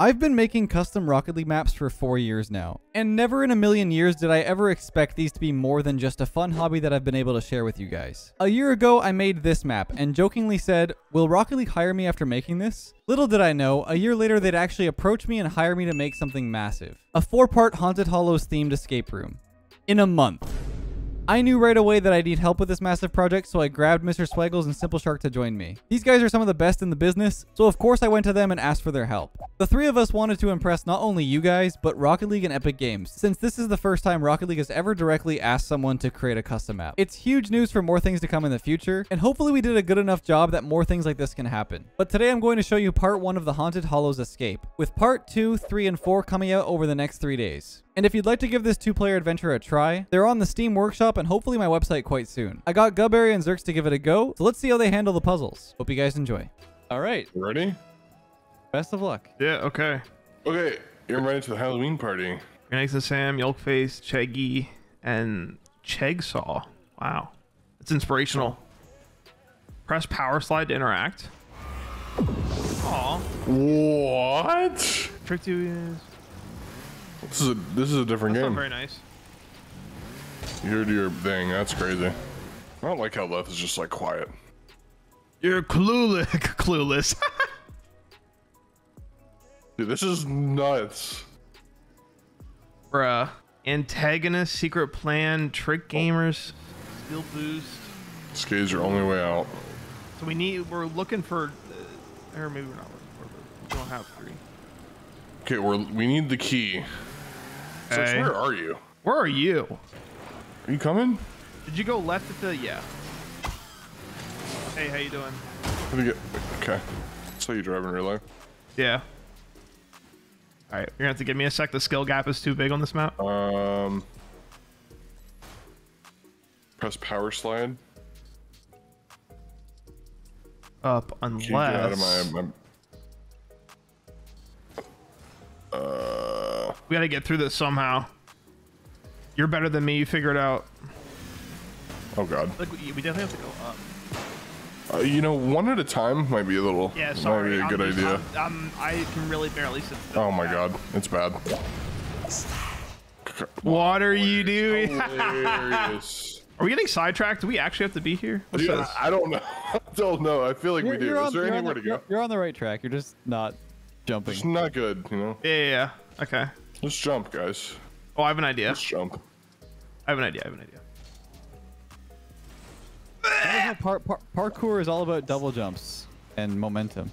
I've been making custom Rocket League maps for four years now, and never in a million years did I ever expect these to be more than just a fun hobby that I've been able to share with you guys. A year ago, I made this map and jokingly said, will Rocket League hire me after making this? Little did I know, a year later they'd actually approach me and hire me to make something massive. A four-part Haunted Hallows themed escape room. In a month. I knew right away that I need help with this massive project, so I grabbed Mr. Swaggles and Simple Shark to join me. These guys are some of the best in the business, so of course I went to them and asked for their help. The three of us wanted to impress not only you guys, but Rocket League and Epic Games, since this is the first time Rocket League has ever directly asked someone to create a custom app. It's huge news for more things to come in the future, and hopefully we did a good enough job that more things like this can happen. But today I'm going to show you part 1 of the Haunted Hallows Escape, with part 2, 3, and 4 coming out over the next 3 days. And if you'd like to give this two-player adventure a try, they're on the Steam Workshop and hopefully my website quite soon. I got Guhberry and Zurx to give it a go, so let's see how they handle the puzzles. Hope you guys enjoy. All right, Ready? best of luck. Yeah, okay. Okay, you're invited to the Halloween party. Next to Sam, Yolkface, Cheggy, and Chegsaw. Wow. It's inspirational. Press power slide to interact. Aw. What? Trick two is This is a this is a different not game. very nice. You do your thing. That's crazy. I don't like how left is just like quiet. You're clueless. clueless. Dude, this is nuts. Bruh. Antagonist, secret plan, trick gamers, skill boost. Skate's your only way out. So we need. We're looking for. Uh, or maybe we're not looking for. But we don't have three. Okay, we're we need the key. So where are you? Where are you? Are you coming? Did you go left at the? Yeah. Hey, how you doing? Let me get. Okay. So you drive in real life. Yeah. All right, you're gonna have to give me a sec. The skill gap is too big on this map. Um. Press power slide. Up get out of my, my uh we gotta get through this somehow. You're better than me. You figure it out. oh god Like we, we definitely have to go up. uh, you know one at a time might be a little Yeah, sorry. might be a I'm good just- idea I'm, I'm, I can really barely sit still. oh my god it's bad What are you doing? Are we getting sidetracked? Do we actually have to be here? What's Dude, this? I, I don't know I don't know I feel like we do is there anywhere the, to go you're- You're on the right track. You're just not jumping. it's not good you know Yeah, yeah, yeah. Okay. let's jump guys Oh, I have an idea. let's jump I have an idea. I have an idea. Par- par- parkour is all about double jumps and momentum.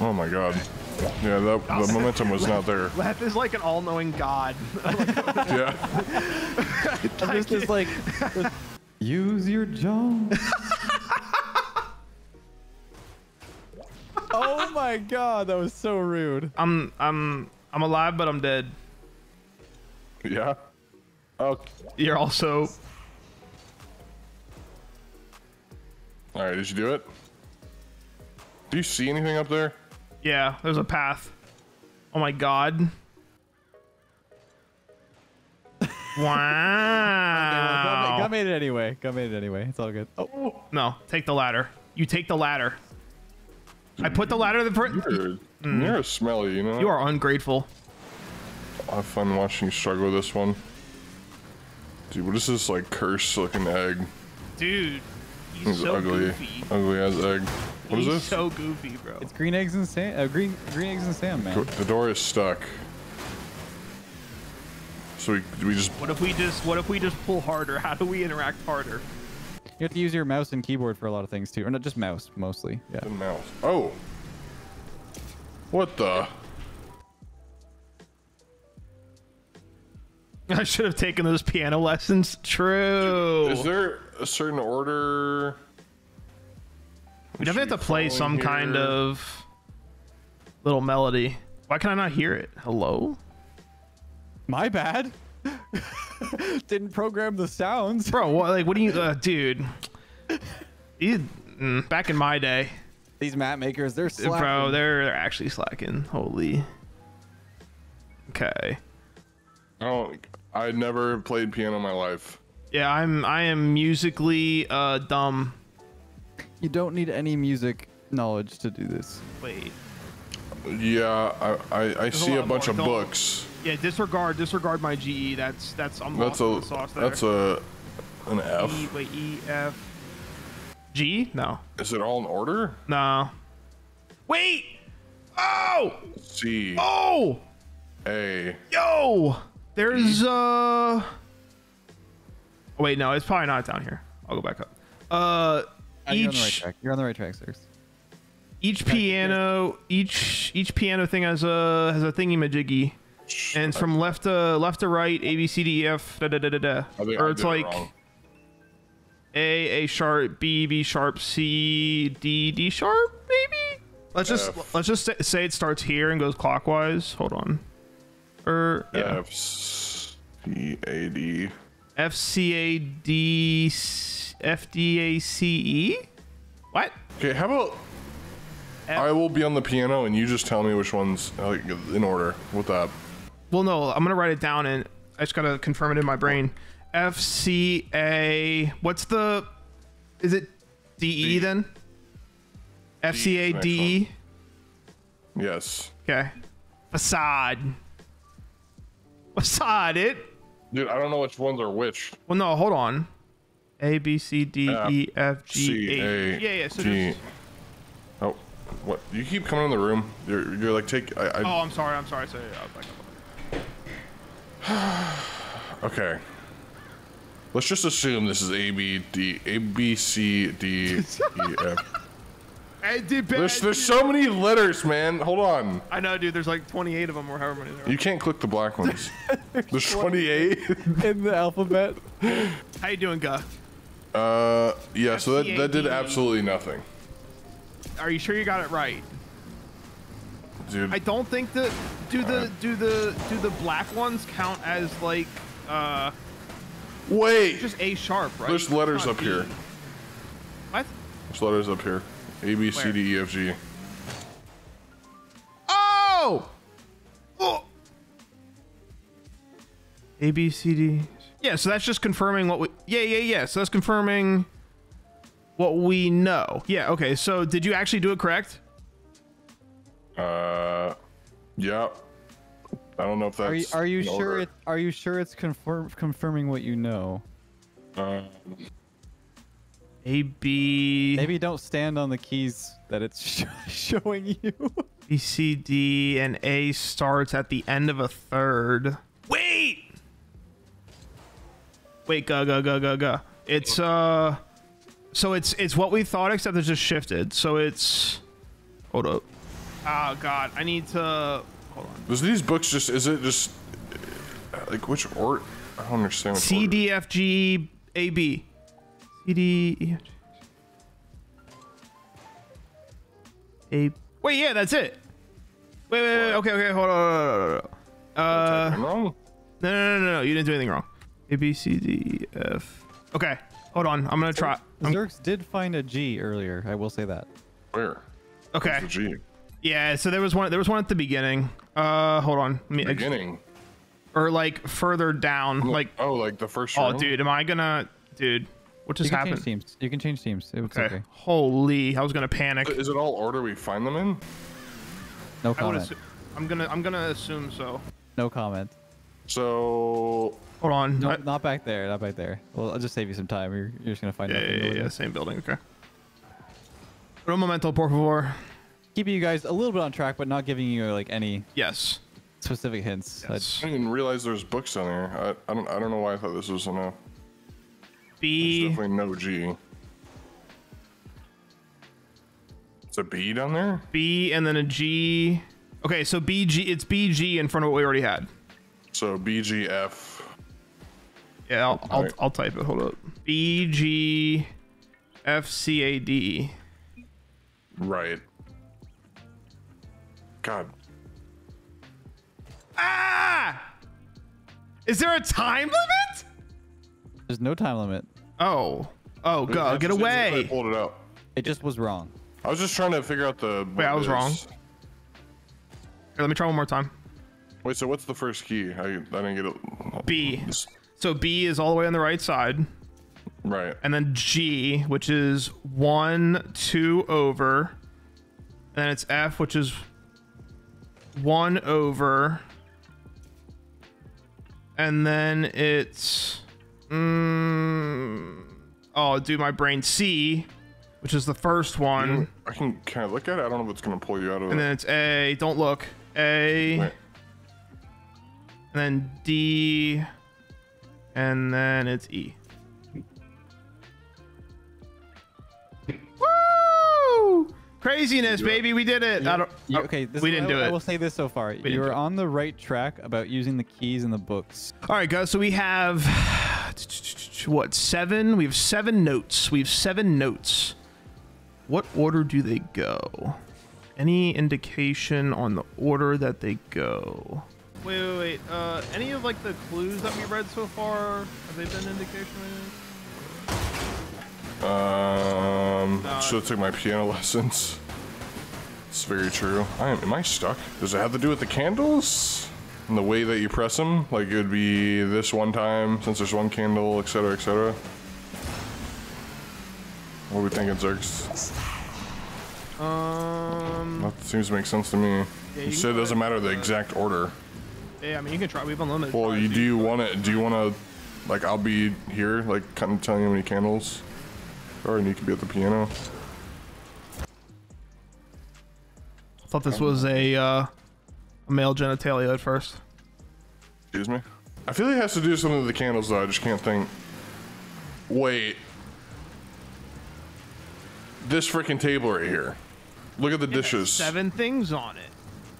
oh my god yeah the, the momentum was not there Leth is like an all-knowing god. yeah I'm just, just like, use your jump. oh my god, that was so rude. I'm I'm I'm alive, but I'm dead. yeah oh You're also all right did you do it do you see anything up there yeah. There's a path. Oh my god. Wow. Got made it anyway. Got made it anyway. It's all good. Oh, No, take the ladder. You take the ladder. I put the ladder. The fir- You're, you're a smelly, you know? you are ungrateful. I have fun watching you struggle with this one. Dude, what is this, like, cursed looking egg? Dude, he's It's so ugly. goofy. Ugly as egg. What is he's this? so goofy, bro. it's green eggs and sand. Uh, green green eggs and sand, man. The door is stuck. So we, do we just... What if we just what if we just pull harder? How do we interact harder? You have to use your mouse and keyboard for a lot of things too, or not just mouse mostly. Yeah. The mouse. Oh! What the? I should have taken those piano lessons. True. Is there a certain order? we definitely have to play some kind of little melody. Why can I not hear it? Hello? My bad. Didn't program the sounds. Bro, what like what do you uh, dude? You, mm, back in my day, These map makers, they're slacking. bro, they're they're actually slacking. Holy. Okay. I don't... I never played piano in my life. Yeah, I'm I am musically uh dumb. You don't need any music knowledge to do this. Wait. Yeah, I I, I see lot a bunch more. of Don't- books. Yeah, disregard disregard my GE. That's that's I'm That's lost a sauce there. that's a an F. E, wait E F G? No, Is it all in order? no. Wait. Oh C oh A. yo. There's uh. Oh, wait, no, it's probably not down here. I'll go back up. Uh, Uh, You're on the right each track. You're on the right track, sirs. each piano each each piano thing has a has a thingy majiggy. And it's from left to left to right, A B C D E F da da da da da. I think Or it's did it like. A A sharp B B sharp C D D sharp maybe. Let's just F. let's just say, say it starts here and goes clockwise. Hold on. Or yeah. F C A D. F C A D F D A C E. What? Okay, how about I will be on the piano and you just tell me which ones like in order with that. Well, no, I'm gonna write it down and I just gotta confirm it in my brain. F C A. What's the? Is it D E then? F C A is the next D E. Yes. Okay. Facade. Facade it. Dude, I don't know which ones are which. Well, no, hold on. A B C D F, E F G C H. A Yeah, yeah. So G. just, Oh, what? You keep coming in the room. You're, you're like take. I, I, oh, I'm sorry. I'm sorry. Sorry. Back. Okay. Let's just assume this is A B D A B C D E F. I did bad. There's there's so many letters, man. Hold on. I know, dude. There's like 28 of them, or however many there are. You can't click the black ones. There's 28. In the alphabet. How you doing, Guh? Uh, yeah. So that that did absolutely nothing, Are you sure you got it right? dude. I don't think that do the do the do the black ones count as like uh Wait. just A sharp, right? There's letters It's not up here. D. What? There's letters up here. A B C D E F G. Oh! Oh! A B C D. Yeah, so that's just confirming what we. Yeah, yeah, yeah. So that's confirming what we know. Yeah. Okay. So did you actually do it correct? Uh, yeah. I don't know if that's. Are you are you sure it are you sure it's confirm confirming what you know? Um, A B Maybe don't stand on the keys that it's sh- showing you. B C D and A starts at the end of a third. Wait. Wait. Go go go go go. It's uh. So it's it's what we thought, except it's just shifted. So it's. Hold up. Oh God, I need to. Hold on. Does these books just? Is it just like which or? I don't understand. Which C order. D F G A B. C D E F G. A. Wait, yeah, that's it. Wait, wait, wait. Okay, okay, hold on. Hold on, hold on, hold on. Uh, wrong. no, no, no, no, no. You didn't do anything wrong. A B C D F. Okay, hold on. I'm gonna try. I'm- Zurx did find a G earlier. I will say that. Where? okay. The G. Yeah. So there was one. There was one at the beginning. Uh, hold on. Let me, Beginning. or like further down. Like, oh, like the first. oh, room? dude, am I gonna, dude? What You just can happened? change teams. You can change teams. It's Okay. okay. Holy, I was gonna panic. Is it all order we find them in? No comment. I'm gonna I'm gonna assume so. No comment. So Hold on. No, I- not back there. Not back there. Well, I'll just save you some time. You're, you're just gonna find yeah, nothing. yeah, yeah, yeah, same building. Okay. Un momento, por favor. Keeping you guys a little bit on track, but not giving you like any Yes. specific hints. I- Yes. I didn't even realize there's books down there. I, I don't I don't know why I thought this was enough. There's definitely no G. It's a B down there. B and then a G. Okay, so BG. It's BG in front of what we already had. So B G F. Yeah, I'll I'll, Alright. I'll type it. Hold up. B G F C A D. Right. God. Ah! Is there a time limit? There's no time limit. Oh. Oh, go. Get just- I away. pulled it out. It just was wrong. I was just trying to figure out the. Wait, I was wrong. Here, let me try one more time. Wait, so what's the first key? I, I didn't get it. B. So B is all the way on the right side. Right. and then G, which is one, two over, and then it's F, which is one over, and then it's mm, oh, do my brain C, which is the first one, I can can I look at it? I don't know if it's gonna pull you out of it. and it. then it's A. Don't look. A, Wait. and then D, and then it's E. Woo! Craziness, baby, we did it. I don't, You- oh, okay, this we is- didn't I, do I it. will say this so far. didn't You're on the right track about using the keys in the books. All right, guys. So we have what seven? We have seven notes. We have seven notes. What order do they go? Any indication on the order that they go? Wait, wait, wait. Uh, any of like the clues that we read so far have they been indication? Um, No. should have took my piano lessons. It's very true. I am. Am I stuck? Does it have to do with the candles and the way that you press them? Like it would be this one time since there's one candle, etc., etc. What are we thinking, Zurx? Um, That seems to make sense to me. you you said it doesn't matter the exact order. yeah. I mean, you can try. We have unlimited. Well, you do you want to? Do you want to? Like I'll be here, like kind of telling you how many candles, or you could be at the piano. I thought this was a uh, a male genitalia at first. Excuse me. I feel like it has to do something with the candles, though. I just can't think. Wait. This freaking table right here. Look at the dishes. Seven things on it.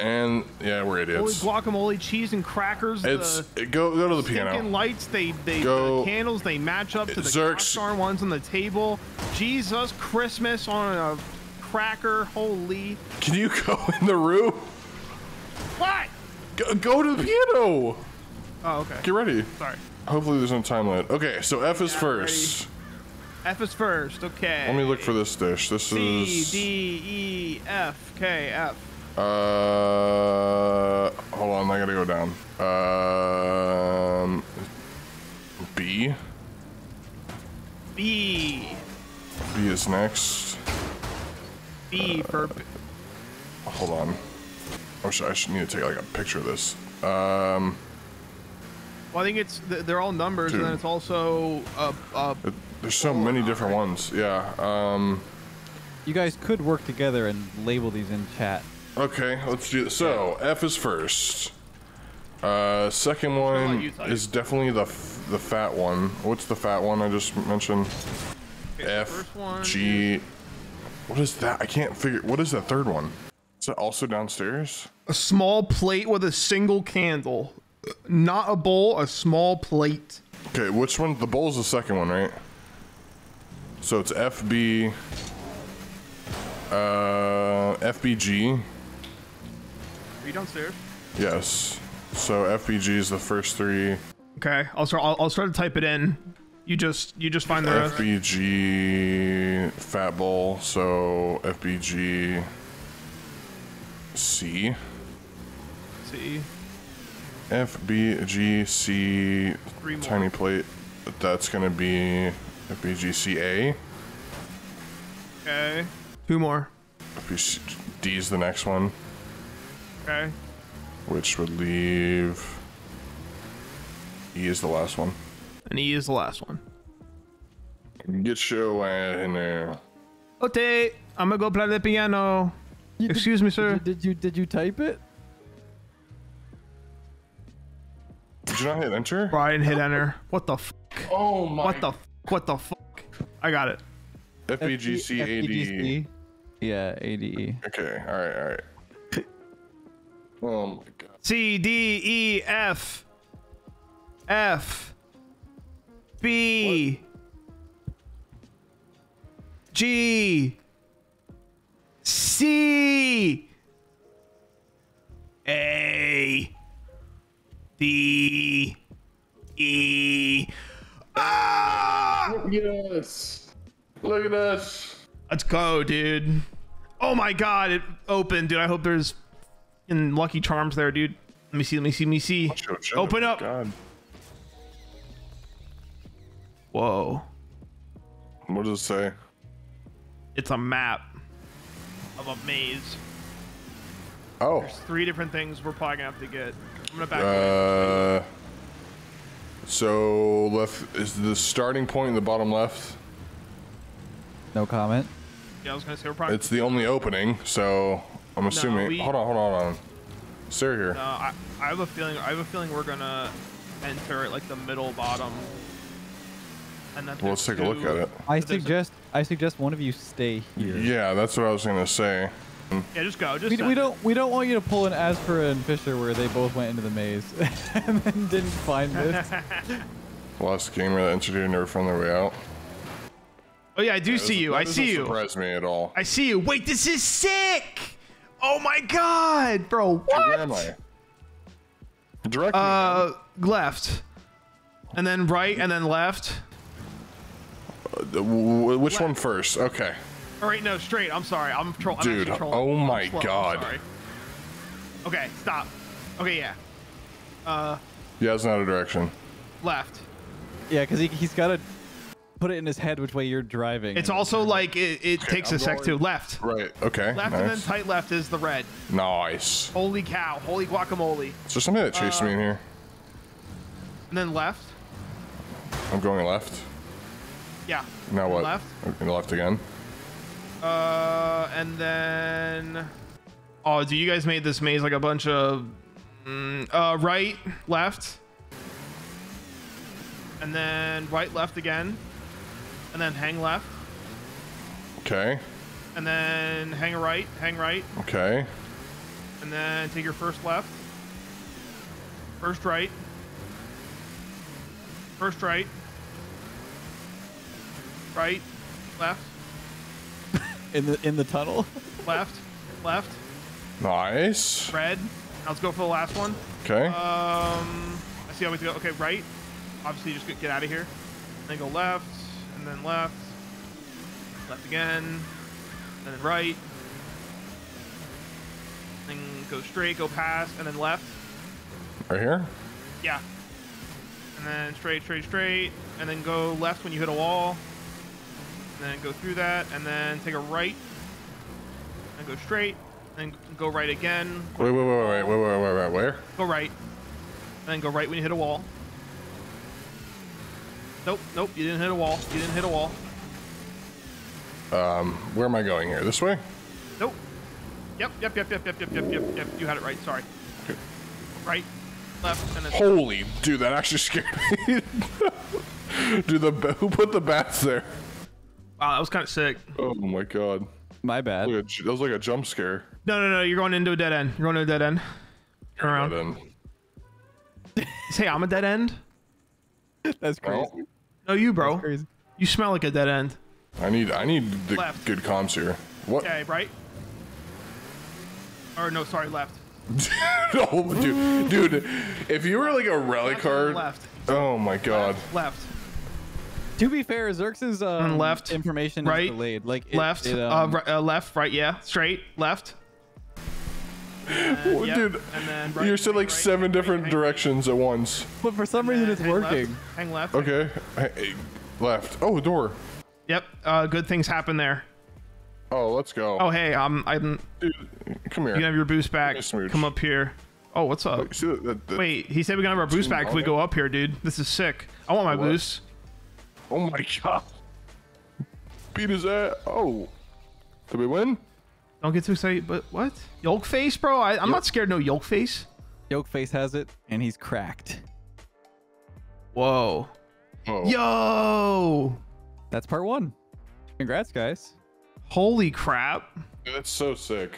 And yeah, we're Holy guacamole, cheese, and crackers. It's the go go to the stinking piano. lights. They they Go- the candles. They match up to the Zurx. darn ones on the table. Jesus Christmas on a cracker. Holy Can you go in the room? What? Go, go to the piano. Oh okay. Get ready. Sorry. Hopefully there's no time limit. Okay, so F is first. F is first. Okay. Let me look for this dish. This C is D E F K F. Uh, hold on, I gotta go down. Um, B. B B is next. B for b- Hold on. I should, I should need to take like a picture of this. Um, well, I think it's they're all numbers, and then it's also uh, uh, it, there's so many different ones. Yeah. Um. You guys could work together and label these in chat. Okay, let's do this. So F is first. Uh, second one is definitely the f- the fat one. What's the fat one I just mentioned? okay, the F first one G. What is that? I can't figure. What is the third one? Is it also downstairs? A small plate with a single candle. Not a bowl, a small plate. Okay, which one? The bowl's is the second one, right? So it's FB. Uh, FBG. Are you downstairs? Yes. So FBG is the first three. Okay, I'll start. I'll, I'll start to type it in. You just you just find the. FBG fat bowl. So FBG C. see. FBGC more. tiny plate. That's gonna be FBGCA. Okay. Two more. D is the next one, Okay. which would leave. E is the last one. And E is the last one. Get your ass in there. Okay, I'm gonna go play the piano. You- did- Excuse me, sir. Did, did you did you type it? Did you not hit enter? Bro, I hit enter. What the? F- Oh my. what the? F- what the fuck? I got it. FBGCAD. FBGC. Yeah, ADE. Okay, alright, alright. Oh my god. C D E F F B G C A D E Ah! Yes! Look at us! Let's go, dude. Oh my god, it opened, dude. I hope there's in Lucky Charms there, dude. Let me see, let me see, let me see. Show Open them. up. God. Whoa. What does it say? It's a map of a maze. Oh. There's three different things we're probably gonna have to get. I'm gonna back. away. Uh, so left is the starting point in the bottom left. No comment. yeah, I was gonna say we're probably. It's the only opening, so I'm assuming. we- hold on, hold on, hold on. Stay here. Uh, I, I have a feeling. I have a feeling we're gonna enter at like the middle bottom. And then well, let's take a look at it. I But there's a- suggest I suggest one of you stay here. Yeah, that's what I was gonna say. Yeah, just go. Just We, we don't we don't want you to pull an Aspera and Fisher where they both went into the maze and then didn't find this. Last gamer that entered here never found their way out. Oh yeah, I do see you. That I see you. Surprise me at all. I see you. Wait, this is sick. Oh my god, bro. What? Where am What? I? Directly. Uh, left, and then right, and then left. Uh, w- which one left. first? Okay. All right, no, straight. I'm sorry. I'm, tro- I'm Dude, trolling. oh my I'm God. sorry. Okay, stop. Okay, yeah. Uh, Yeah, it's not a direction. left. Yeah, because he, he's got to put it in his head which way you're driving. It's also like it, it takes I'm a sec going- too. Left. Right. Okay. Left and then tight left is the red. nice. Holy cow. Holy guacamole. Is there something that chased me in Uh, here? And then left. I'm going left. Yeah. Now what? Left. Okay, left again. Uh, and then. Oh, do you guys made this maze like a bunch of. Mm, uh, right, left. And then right, left again. And then hang left. Okay. And then hang right, hang right. Okay. And then take your first left. First right. First right. Right. Left. in the in the tunnel. Left. Left. Nice. Red. Now let's go for the last one. Okay. Um, I see how we go. Okay, right. Obviously, just get, get out of here. Then go left, and then left. Left again. And then right. Then go straight, go past, and then left. right here. Yeah. And then straight, straight, straight. And then go left when you hit a wall. And then go through that. And then take a right. And go straight. And go right again. Wait, wait, wait, wait, wait, wait, wait, wait, wait. Where? Go right. And then go right when you hit a wall. Nope, nope, you didn't hit a wall. You didn't hit a wall. Um, Where am I going here? This way? Nope. Yep, yep, yep, yep, yep, yep, yep, yep, yep. You had it right, sorry. Okay. Right, left, and then Holy, dude, that actually scared me. dude, the who put the bats there? Wow, that was kind of sick. Oh my god, My bad. Look at- that was like a jump scare. No, no, no, you're going into a dead end. You're going to a dead end. Turn around. Then, Say, I'm a dead end? That's crazy. well, No, you, bro. Crazy. You smell like a dead end. I need, I need the Left. good comms here. What? Okay, right? Or no, sorry, left. no, dude, dude, if you were like a rally Left and card, Left. oh my god. Left. To be fair, Xerxes um, left, information right, is delayed. Like it, left. it, uh, um, ri- uh, left, right, yeah. Straight, left. Well, yep, Dude, and then right, you said like right, seven right, different right, directions at once. but for some reason it's hang left, working. Hang left. Okay, Hey, left. Oh, door. Yep. Uh, good things happen there. Oh, let's go. Oh, hey, um, I'm. Dude, come here. You can have your boost back. Come up here. Oh, what's up? See that- that- that- Wait, he said we can have our boost back if we go up here, dude. This is sick. I want my What? boost. Oh my god. Beat his ass. Oh. Did we win? Don't get too excited. But what? Yolk face, bro? I, I'm not scared. No yolk face. Yolk Yolkface has it, and he's cracked. Whoa. Oh. Yo. That's part one. Congrats, guys. Holy crap. Dude, That's so sick.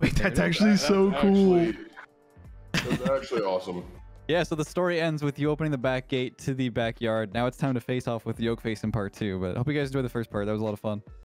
Wait, that's actually That's so cool. actually- That's actually awesome. Yeah, so the story ends with you opening the back gate to the backyard. Now it's time to face off with Yolkface in part two. But I hope you guys enjoyed the first part. That was a lot of fun.